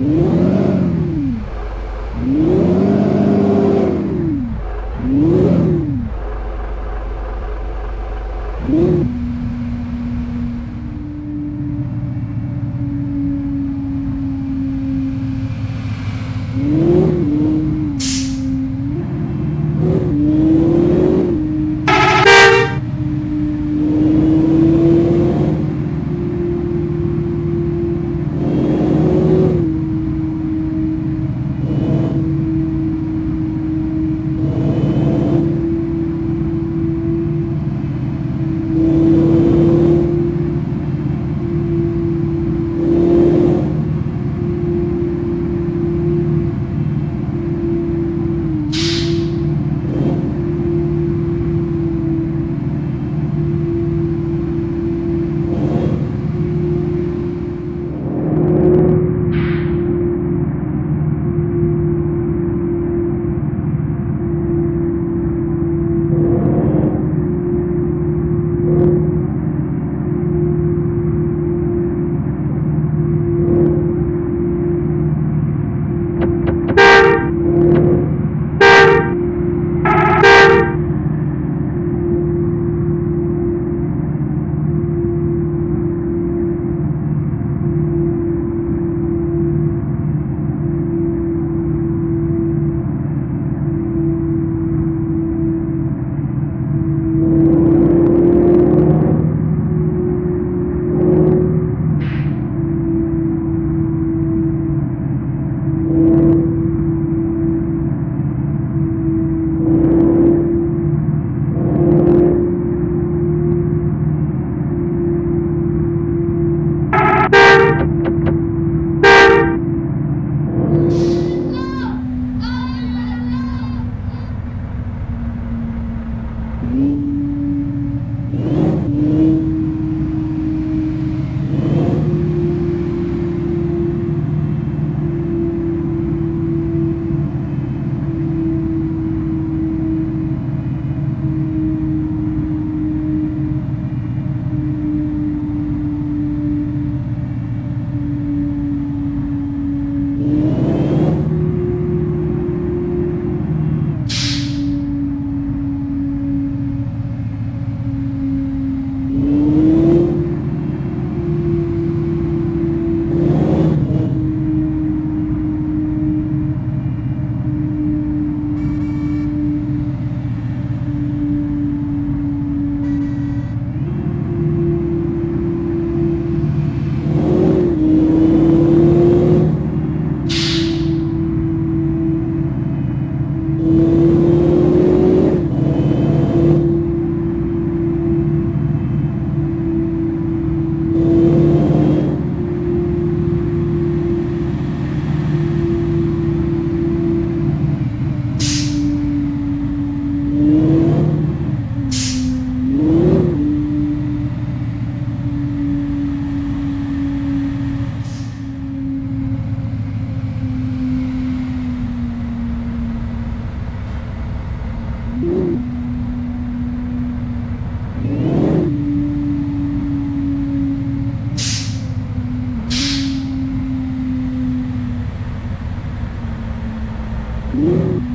Amen. mm